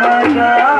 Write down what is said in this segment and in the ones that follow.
भगा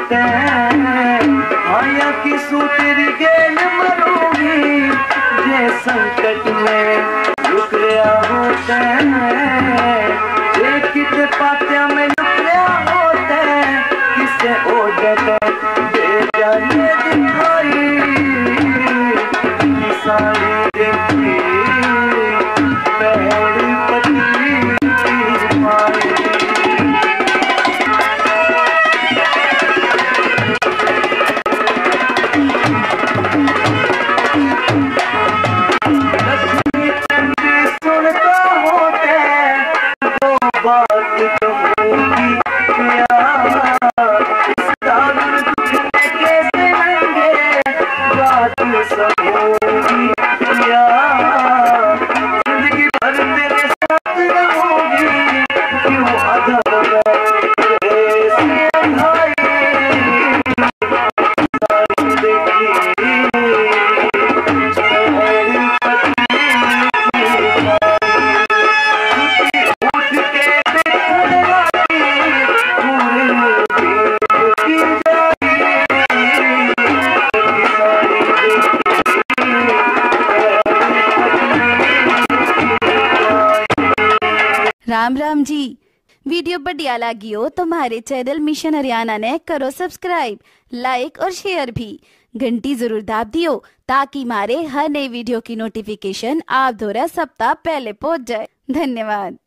होते आया कि सू गेल मरूँगी। जे संकट में शुक्रिया होते एक राम राम जी। वीडियो बढ़िया लगी हो तो हमारे चैनल मिशन हरियाणा ने करो सब्सक्राइब, लाइक और शेयर भी। घंटी ज़रूर दाब दियो ताकि हमारे हर नई वीडियो की नोटिफिकेशन आप द्वारा सप्ताह पहले पहुँच जाए। धन्यवाद।